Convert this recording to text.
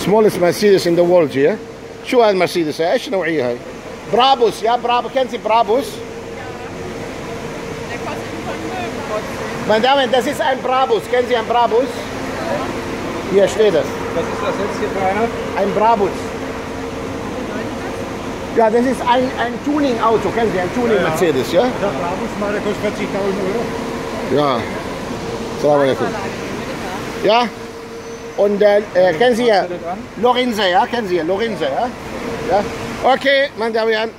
smallest Mercedes in the world here شو هاي المرسيدس هاي ايش نوعية هاي برابوس يا برابو كنتي برابوس Der kostet von 5 Meine Damen, das ist ein Brabus. Kennen Sie einen Brabus? Hier steht es. Was ist das jetzt hier für einer? Ein Brabus. Ja, das ist ein, ein Tuning-Auto. Kennen Sie ein Tuning-Mercedes, ja? Der Brabus mal, der kostet 40.000 Euro. Ja. Salam alaikum. Ja? Und äh, äh, kennen Sie ja Lorenze, ja? Kennen Sie ja Lorenze, ja? Ja? Okay, meine Damen und Herren.